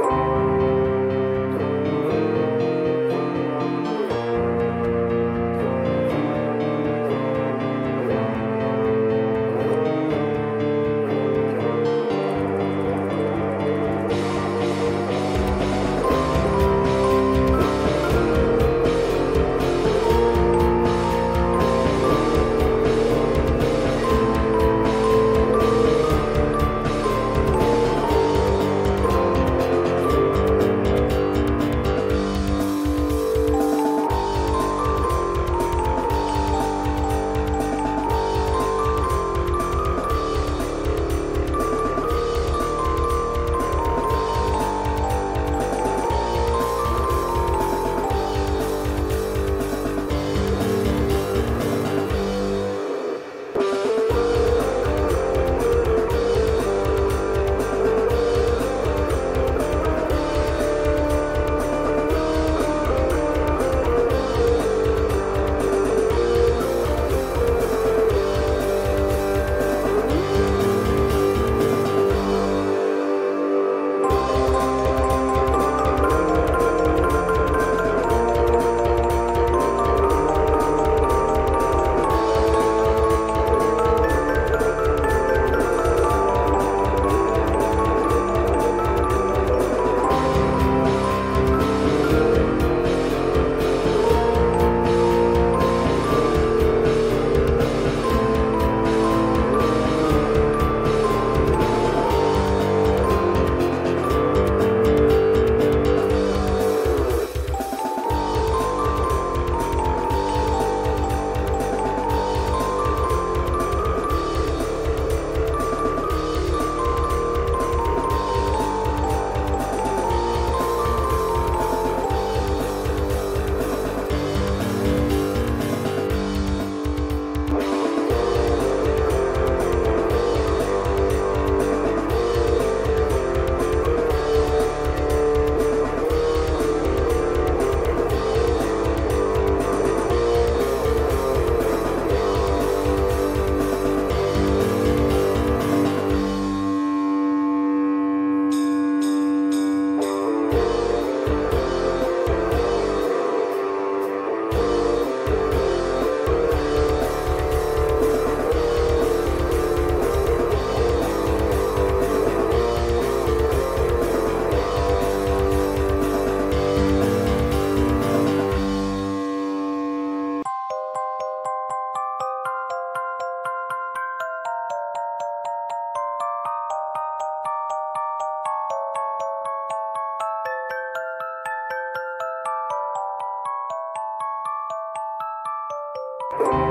Bye. You